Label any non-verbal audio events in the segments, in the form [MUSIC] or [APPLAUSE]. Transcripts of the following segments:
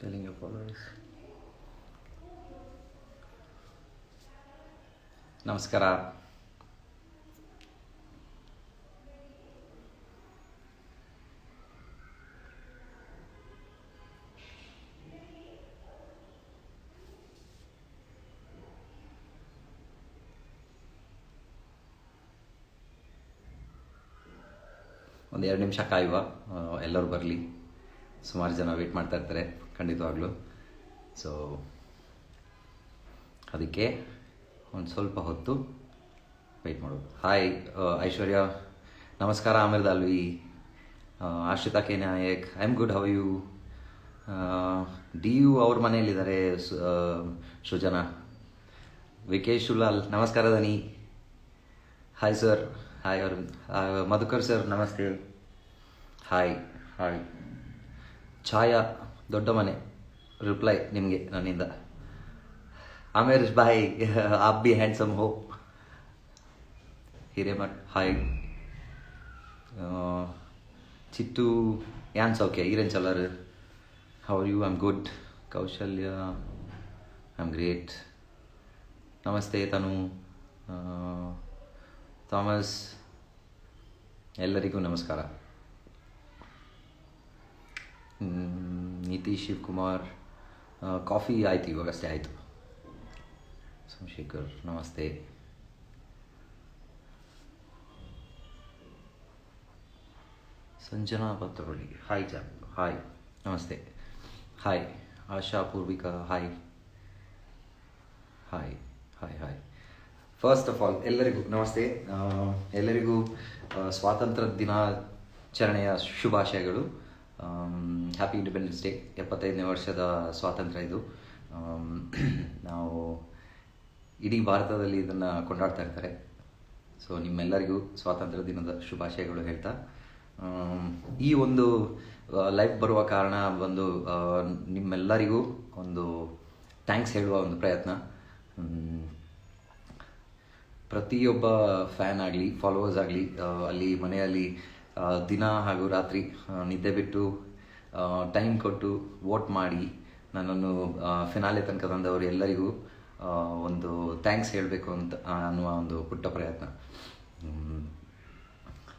Telling your followers. ನಮಸ್ಕಾರ ಒಂದು ಎರಡು ನಿಮಿಷ ಕಾಯುವ ಎಲ್ಲರೂ ಬರಲಿ. ಸುಮಾರು ಜನ ವೇಟ್ ಮಾಡ್ತಾ ಇರ್ತಾರೆ. ಖಂಡಿತವಾಗ್ಲೂ. ಸೊ ಅದಕ್ಕೆ ಒಂದು ಸ್ವಲ್ಪ ಹೊತ್ತು ವೆಯ್ಟ್ ಮಾಡೋದು ಹಾಯ್ ಐಶ್ವರ್ಯ. ನಮಸ್ಕಾರ ಆಮಿರ್ ದಲ್ವಿ. ಆ, Ashrita K Nayak. I am good how you D you ಅವ್ರ ಮನೆಯಲ್ಲಿದ್ದಾರೆ ಆ, ಸೃಜನಾ. ವಿಕೇಶ್ ಶುಲಾಲ್ ನಮಸ್ಕಾರ ದನಿ. ಹಾಯ್ ಸರ್ ಹಾಯ್ ಅವ್ರ ಮಧುಕರ್ ಸರ್ ನಮಸ್ತೆ. Hi hi Chhaya. ದೊಡ್ಡ ಮನೆ. ರಿಪ್ಲೈ ನಿಮಗೆ ನನ್ನಿಂದ. ಆಮೇಲೆ ಬಾಯ್. ಆಪ್ ಬಿ ಹ್ಯಾಂಡ್ಸಮ್ ಹೋ. ಹಿರೇಮಠ್ ಹಾಯ್ ಚಿತ್ತು ಯಾನ್ ಸೌಖ್ಯ ಈರೇನ್ ಚಲರ್ how you I'm good Kaushalya I am great ನಮಸ್ತೆ, ತನು. ಥಾಮಸ್, ಎಲ್ಲರಿಗೂ ನಮಸ್ಕಾರ. ನೀತಿ ಶಿವಕುಮಾರ್ ಕಾಫಿ ಆಯ್ತು ಇವಾಗಷ್ಟೇ ಆಯಿತು. ಸೋಮಶೇಖರ್, ನಮಸ್ತೆ. ಸಂಜನಾ ಪತ್ರೊಳ್ಳಿ ಹಾಯ್ ಜಾ ಹಾಯ್ ನಮಸ್ತೆ. Hi Asha Purvika hi hi hi hi first of all ಎಲ್ಲರಿಗೂ ನಮಸ್ತೆ. ಎಲ್ಲರಿಗೂ ಸ್ವಾತಂತ್ರ್ಯ ದಿನಾಚರಣೆಯ ಶುಭಾಶಯಗಳು. ಹ್ಯಾಪಿ ಇಂಡಿಪೆಂಡೆನ್ಸ್ ಡೇ ಎಪ್ಪತ್ತೈದನೇ ವರ್ಷದ ಸ್ವಾತಂತ್ರ್ಯ ಇದು. [CLEARS THROAT] ನಾವು ಇಡೀ ಭಾರತದಲ್ಲಿ ಇದನ್ನು ಕೊಂಡಾಡ್ತಾ ಇರ್ತಾರೆ. ಸೊ ನಿಮ್ಮೆಲ್ಲರಿಗೂ ಸ್ವಾತಂತ್ರ್ಯ ದಿನದ ಶುಭಾಶಯಗಳು ಹೇಳ್ತಾ. ಈ ಒಂದು ಲೈಫ್ ಬರುವ ಕಾರಣ ಒಂದು ನಿಮ್ಮೆಲ್ಲರಿಗೂ ಒಂದು ಥ್ಯಾಂಕ್ಸ್ ಹೇಳುವ ಒಂದು ಪ್ರಯತ್ನ. ಹ್ಮ್, ಪ್ರತಿಯೊಬ್ಬ ಫ್ಯಾನ್ ಆಗಲಿ ಫಾಲೋವರ್ಸ್ ಆಗಲಿ ಅಲ್ಲಿ ಮನೆಯಲ್ಲಿ ದಿನ ಹಾಗೂ ರಾತ್ರಿ ನಿದ್ದೆ ಬಿಟ್ಟು ಟೈಮ್ ಕೊಟ್ಟು ವೋಟ್ ಮಾಡಿ ನನ್ನನ್ನು ಫಿನಾಲೆ ತನಕ ತಂದವರು ಎಲ್ಲರಿಗೂ ಒಂದು ಥ್ಯಾಂಕ್ಸ್ ಹೇಳಬೇಕು ಅಂತ ಅನ್ನುವ ಒಂದು ಪುಟ್ಟ ಪ್ರಯತ್ನ.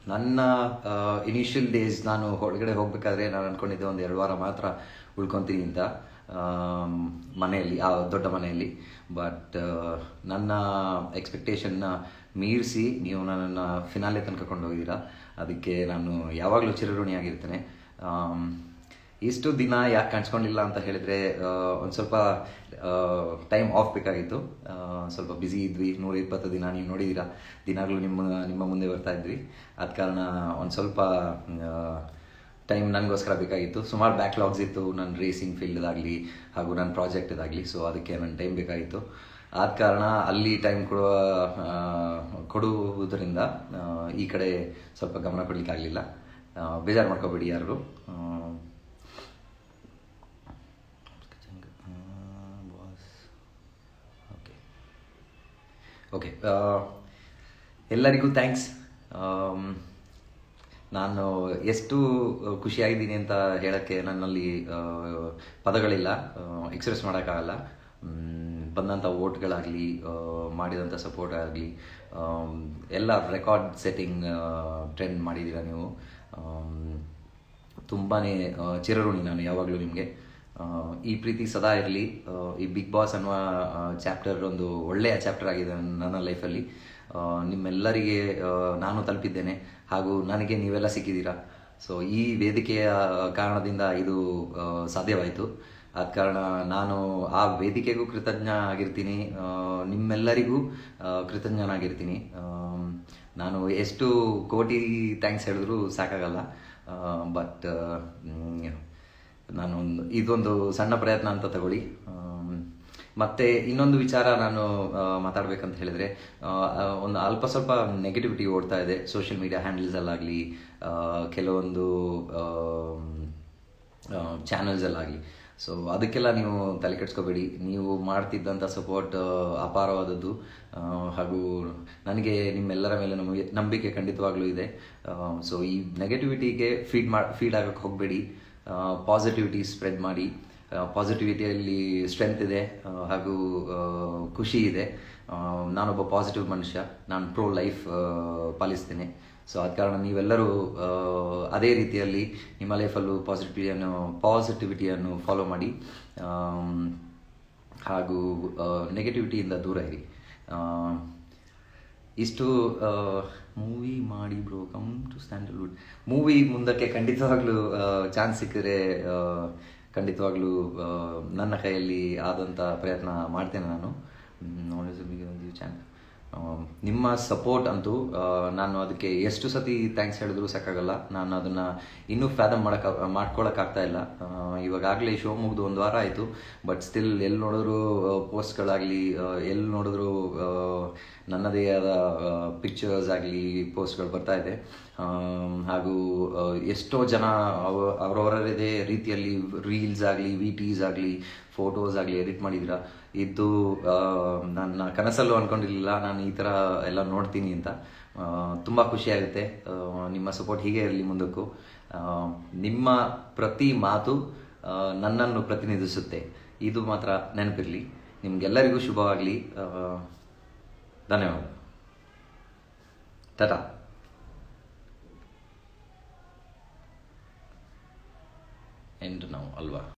ನನ್ನ ಇನಿಷಿಯಲ್ ಡೇಸ್ ನಾನು ಹೊರಗಡೆ ಹೋಗಬೇಕಾದ್ರೆ ನಾನು ಅನ್ಕೊಂಡಿದ್ದೆ ಒಂದು ಎರಡು ವಾರ ಮಾತ್ರ ಉಳ್ಕೊತೀನಿ ಅಂತ ಮನೆಯಲ್ಲಿ, ಆ, ದೊಡ್ಡ ಮನೆಯಲ್ಲಿ. ಬಟ್ ನನ್ನ ಎಕ್ಸ್ಪೆಕ್ಟೇಷನ್ನ ಮೀರಿಸಿ ನೀವು ನನ್ನನ್ನು ಫಿನಾಲೆ ತನಕ ಕೊಂಡೋಗಿದ್ದೀರಾ? ಅದಕ್ಕೆ ನಾನು ಯಾವಾಗಲೂ ಚಿರಋಣಿಯಾಗಿರ್ತೇನೆ ಇಷ್ಟು ದಿನ ಯಾಕೆ ಕಾಣಿಸ್ಕೊಂಡಿಲ್ಲ ಅಂತ ಹೇಳಿದರೆ ಒಂದು ಸ್ವಲ್ಪ ಟೈಮ್ ಆಫ್ ಬೇಕಾಗಿತ್ತು. ಸ್ವಲ್ಪ ಬ್ಯುಸಿ ಇದ್ವಿ. ನೂರ ಇಪ್ಪತ್ತು ದಿನ ನೀವು ನೋಡಿದ್ದೀರಾ. ದಿನಾಗಲೂ ನಿಮ್ಮ ನಿಮ್ಮ ಮುಂದೆ ಬರ್ತಾ ಇದ್ವಿ. ಆದ ಕಾರಣ ಒಂದು ಸ್ವಲ್ಪ ಟೈಮ್ ನನಗೋಸ್ಕರ ಬೇಕಾಗಿತ್ತು. ಸುಮಾರು ಬ್ಯಾಕ್ಲಾಗ್ಸ್ ಇತ್ತು. ನನ್ನ ರೇಸಿಂಗ್ ಫೀಲ್ಡ್ದಾಗಲಿ ಹಾಗೂ ನನ್ನ ಪ್ರಾಜೆಕ್ಟ್ದಾಗಲಿ ಸೊ ಅದಕ್ಕೆ ನನ್ನ ಟೈಮ್ ಬೇಕಾಗಿತ್ತು. ಆದ ಕಾರಣ ಅಲ್ಲಿ ಟೈಮ್ ಕೊಡುವ ಕೊಡುವುದರಿಂದ ಈ ಕಡೆ ಸ್ವಲ್ಪ ಗಮನ ಕೊಡಲಿಕ್ಕಾಗಲಿಲ್ಲ ಬೇಜಾರು ಮಾಡ್ಕೋಬೇಡಿ ಯಾರು ಓಕೆ ಓಕೆ ಎಲ್ಲರಿಗೂ ಥ್ಯಾಂಕ್ಸ್ ನಾನು ಎಷ್ಟು ಖುಷಿಯಾಗಿದ್ದೀನಿ ಅಂತ ಹೇಳೋಕ್ಕೆ ನನ್ನಲ್ಲಿ ಪದಗಳಿಲ್ಲ. ಎಕ್ಸ್ಪ್ರೆಸ್ ಮಾಡೋಕ್ಕಾಗಲ್ಲ. ಬಂದಂಥ ಓಟ್ಗಳಾಗಲಿ ಮಾಡಿದಂಥ ಸಪೋರ್ಟ್ ಆಗಲಿ ಎಲ್ಲ ರೆಕಾರ್ಡ್ ಸೆಟ್ಟಿಂಗ್ ಟ್ರೆಂಡ್ ಮಾಡಿದ್ದೀರಾ ನೀವು. ತುಂಬಾ ಚಿರಋಣಿ ನಾನು ಯಾವಾಗಲೂ ನಿಮಗೆ. ಈ ಪ್ರೀತಿ ಸದಾ ಇರಲಿ. ಈ ಬಿಗ್ ಬಾಸ್ ಅನ್ನುವ ಚಾಪ್ಟರ್ ಒಂದು ಒಳ್ಳೆಯ ಚಾಪ್ಟರ್ ಆಗಿದೆ ನನ್ನ ಲೈಫಲ್ಲಿ ನಿಮ್ಮೆಲ್ಲರಿಗೆ ನಾನು ತಲುಪಿದ್ದೇನೆ. ಹಾಗೂ ನನಗೆ ನೀವೆಲ್ಲ ಸಿಕ್ಕಿದ್ದೀರಾ. ಸೊ ಈ ವೇದಿಕೆಯ ಕಾರಣದಿಂದ ಇದು ಸಾಧ್ಯವಾಯಿತು. ಆದ ಕಾರಣ ನಾನು ಆ ವೇದಿಕೆಗೂ ಕೃತಜ್ಞ ಆಗಿರ್ತೀನಿ. ನಿಮ್ಮೆಲ್ಲರಿಗೂ ಕೃತಜ್ಞನಾಗಿರ್ತೀನಿ. ನಾನು ಎಷ್ಟು ಕೋಟಿ ಥ್ಯಾಂಕ್ಸ್ ಹೇಳಿದ್ರು ಸಾಕಾಗಲ್ಲ. ಬಟ್ ನಾನು ಇದೊಂದು ಸಣ್ಣ ಪ್ರಯತ್ನ ಅಂತ ತಗೊಳ್ಳಿ. ಮತ್ತೆ ಇನ್ನೊಂದು ವಿಚಾರ ನಾನು ಮಾತಾಡ್ಬೇಕಂತ ಹೇಳಿದ್ರೆ ಒಂದು ಅಲ್ಪ ಸ್ವಲ್ಪ ನೆಗೆಟಿವಿಟಿ ಓಡ್ತಾ ಇದೆ ಸೋಷಿಯಲ್ ಮೀಡಿಯಾ ಹ್ಯಾಂಡಲ್ಸಲ್ಲಾಗಲಿ ಕೆಲವೊಂದು ಚಾನಲ್ಸಲ್ಲಾಗಲಿ ಸೊ ಅದಕ್ಕೆಲ್ಲ ನೀವು ತಲೆ ಕೆಡಿಸ್ಕೋಬೇಡಿ. ನೀವು ಮಾಡ್ತಿದ್ದಂಥ ಸಪೋರ್ಟ್ ಅಪಾರವಾದದ್ದು. ಹಾಗೂ ನನಗೆ ನಿಮ್ಮೆಲ್ಲರ ಮೇಲೆ ನಮಗೆ ನಂಬಿಕೆ ಖಂಡಿತವಾಗ್ಲೂ ಇದೆ. ಸೊ ಈ ನೆಗೆಟಿವಿಟಿಗೆ ಫೀಡ್ ಮಾ ಫೀಡ್ ಆಗೋಕ್ಕೆ ಹೋಗಬೇಡಿ. ಪಾಸಿಟಿವಿಟಿ ಸ್ಪ್ರೆಡ್ ಮಾಡಿ. ಪಾಸಿಟಿವಿಟಿಯಲ್ಲಿ ಸ್ಟ್ರೆಂತ್ ಇದೆ. ಹಾಗೂ ಖುಷಿ ಇದೆ. ನಾನೊಬ್ಬ ಪಾಸಿಟಿವ್ ಮನುಷ್ಯ. ನಾನು ಪ್ರೋ ಲೈಫ್ ಪಾಲಿಸ್ತೀನಿ. ಸೊ ಆದ ಕಾರಣ ನೀವೆಲ್ಲರೂ ಅದೇ ರೀತಿಯಲ್ಲಿ ನಿಮ್ಮ ಲೈಫಲ್ಲೂ ಪಾಸಿಟಿವಿಟಿಯನ್ನು ಪಾಸಿಟಿವಿಟಿಯನ್ನು ಫಾಲೋ ಮಾಡಿ ಹಾಗೂ ನೆಗೆಟಿವಿಟಿಯಿಂದ ದೂರ ಇರಿ. ಇಷ್ಟು ಮೂವಿ ಮಾಡಿ bro come to Sandalwood movie ಮುಂದಕ್ಕೆ ಖಂಡಿತವಾಗ್ಲೂ ಚಾನ್ಸ್ ಸಿಕ್ಕಿದ್ರೆ ಖಂಡಿತವಾಗ್ಲೂ ನನ್ನ ಕೈಯಲ್ಲಿ ಆದಂಥ ಪ್ರಯತ್ನ ಮಾಡ್ತೇನೆ ನಾನು. ಚಾನಲ್ ನಿಮ್ಮ ಸಪೋರ್ಟ್ ಅಂತೂ ನಾನು ಅದಕ್ಕೆ ಎಷ್ಟು ಸತಿ ಥ್ಯಾಂಕ್ಸ್ ಹೇಳಿದ್ರು ಸಾಕಾಗಲ್ಲ. ನಾನು ಅದನ್ನ ಇನ್ನೂ ಫ್ಯಾದಮ್ ಮಾಡಕ್ ಮಾಡ್ಕೊಳಕ್ಕಾಗ್ತಾ ಇಲ್ಲ. ಇವಾಗಾಗಲೇ ಶೋ ಮುಗಿದು ಒಂದು ವಾರ ಆಯಿತು. ಬಟ್ ಸ್ಟಿಲ್ ಎಲ್ಲಿ ನೋಡಿದ್ರು ಪೋಸ್ಟ್ಗಳಾಗಲಿ ಎಲ್ಲಿ ನೋಡಿದ್ರು ನನ್ನದೇ ಆದ ಪಿಕ್ಚರ್ಸ್ ಆಗಲಿ ಪೋಸ್ಟ್ಗಳು ಬರ್ತಾ ಇದೆ. ಹಾಗೂ ಎಷ್ಟೋ ಜನ ಅವ, ಅವರವರದೇ ರೀತಿಯಲ್ಲಿ ರೀಲ್ಸ್ ಆಗಲಿ ವಿ ಟೀಸ್ ಆಗಲಿ ಫೋಟೋಸ್ ಆಗಲಿ ಎಡಿಟ್ ಮಾಡಿದ್ದೀರಾ ಇದು ನನ್ನ ಕನಸಲ್ಲೂ ಅನ್ಕೊಂಡಿರ್ಲಿಲ್ಲ. ನಾನು ಈ ಥರ ಎಲ್ಲ ನೋಡ್ತೀನಿ ಅಂತ. ತುಂಬ ಖುಷಿಯಾಗುತ್ತೆ ನಿಮ್ಮ ಸಪೋರ್ಟ್ ಹೀಗೆ ಇರಲಿ ಮುಂದಕ್ಕೂ. ನಿಮ್ಮ ಪ್ರತಿ ಮಾತು ನನ್ನನ್ನು ಪ್ರತಿನಿಧಿಸುತ್ತೆ. ಇದು ಮಾತ್ರ ನೆನಪಿರಲಿ. ನಿಮ್ಗೆಲ್ಲರಿಗೂ ಶುಭವಾಗಲಿ. ಧನ್ಯವಾದ. ಟಾಟಾ. ಎಂಡ್ ನಾವು ಅಲ್ವಾ?